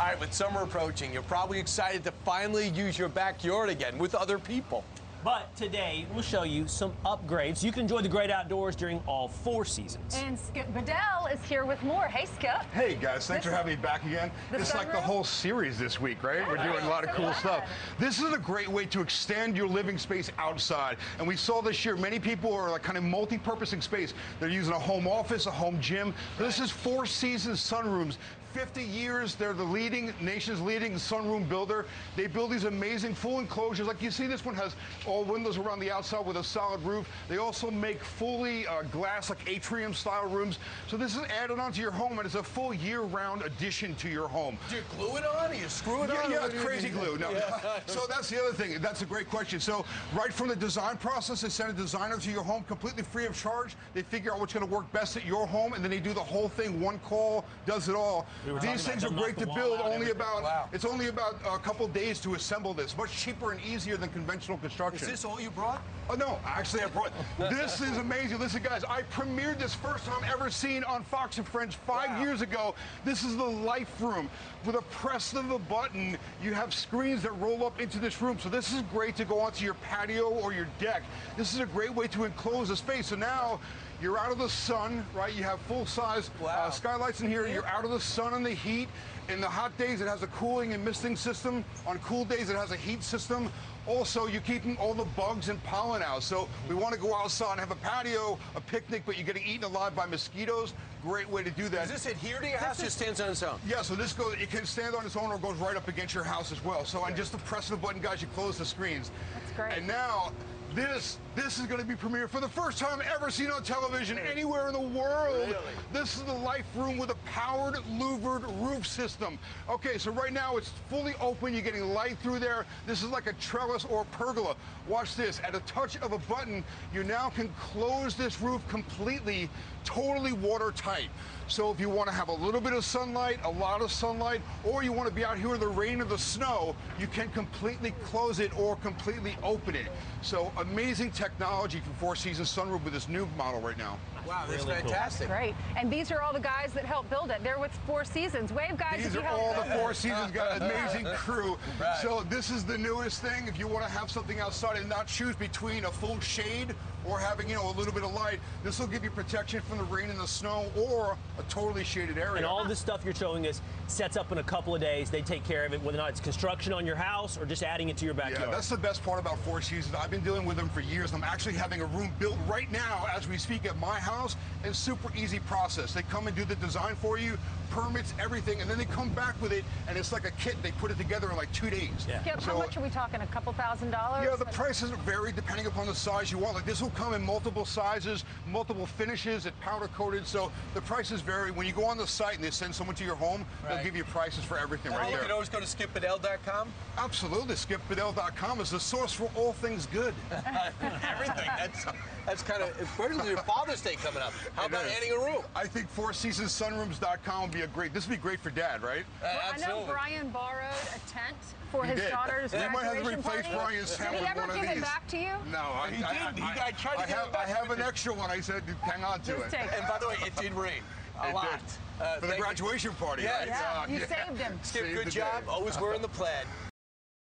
All right, with summer approaching, you're probably excited to finally use your backyard again with other people. But today, we'll show you some upgrades. You can enjoy the great outdoors during all four seasons. And Skip Bedell is here with more. Hey, Skip. Hey guys, thanks This- for having me back again. the It's like the whole series this week, right? We're doing a lot of cool Yeah. stuff. This is a great way to extend your living space outside. And we saw this year, many people are like kind of multi-purposing space. They're using a home office, a home gym. This is Four Seasons sunrooms. 50 years, they're the leading, nation's leading sunroom builder. They build these amazing full enclosures. Like you see, this one has all windows around the outside with a solid roof. They also make fully uh, glass, like atrium style rooms. So this is added onto your home and it's a full year round addition to your home. Do you glue it on? Do you screw it Yeah, on? yeah, What it's crazy glue. No. so that's the other thing. That's a great question. So right from the design process, they send a designer to your home completely free of charge. They figure out what's going to work best at your home, and then they do the whole thing. One call does it all. We These things are great to build. Only about Wow. it's only about a couple days to assemble this. Much cheaper and easier than conventional Is this all you brought? Oh no, actually I brought this is amazing. Listen guys, I premiered this first time ever seen on Fox and Friends five Wow. years ago. This is the life room. With a press of a button, you have screens that roll up into this room. So this is great to go onto your patio or your deck. This is a great way to enclose a space. So now you're out of the sun, right? You have full size Wow. uh, skylights in here. You're out of the sun and the heat. In the hot days, it has a cooling and misting system. On cool days, it has a heat system. Also, you're keeping all the bugs and pollen out. So we want to go outside and have a patio, a picnic, but you're getting eaten alive by mosquitoes. Great way to do that. Does this adhere to your house? Just stands on its own. Yeah, so this goes, it can stand on its own or goes right up against your house as well. So, and just the press of a button, guys, you close the screens. That's great. And now, this this is going to be premiered for the first time ever seen on television anywhere in the world. Really? This is the life room with a powered louvered roof system. Okay, so right now it's fully open. You're getting light through there. This is like a trellis or a pergola. Watch this. At a touch of a button, you now can close this roof completely, totally watertight. So if you want to have a little bit of sunlight, a lot of sunlight, or you want to be out here in the rain or the snow, you can completely close it or completely open it. So amazing technology from Four Seasons Sunrooms with this new model right now. Wow, that's Really cool. fantastic. Great. And these are all the guys that helped build it. They're with Four Seasons. Wave, guys, if These are all the. Four Seasons got an amazing crew. Right. So this is the newest thing. If you want to have something outside and not choose between a full shade or having you know a little bit of light, this will give you protection from the rain and the snow or a totally shaded area. And all this stuff you're showing us sets up in a couple of days. They take care of it, whether or not it's construction on your house or just adding it to your backyard. Yeah, that's the best part about Four Seasons. I've been dealing with them for years. I'm actually having a room built right now as we speak at my house. It's super easy process. They come and do the design for you, permits, everything, and then they come back with it, and it's like a kit. They put it together in like two days. Yeah. Skip, how much are we talking? A couple thousand dollars? Yeah, the prices vary depending upon the size you want. Like this will come in multiple sizes, multiple finishes, it powder coated. So the prices vary. When you go on the site and they send someone to your home, Right. they'll give you prices for everything Or right you can always go to skipbedell.com. Absolutely. SkipBedell.com is the source for all things good. Everything. That's that's kind of especially your Father's Day coming up. How It about is. adding a room? I think FourSeasonsSunrooms.com would be a great. This would be great for Dad, right? Uh, Well, I know absolutely. Brian borrowed a tent for He his did. daughter's You might have to graduation replace party. Brian's tent Did he ever give it back to you? No, I, He I, did. He- I, I tried to I give have, it back I have an extra one. I said, hang on to Just it. And by the way, it did rain a It lot. did. Uh, For the thank you. graduation party, Yeah, right? Yeah, Uh, you saved him. Skip, Saved good job. day. Always wearing the plaid.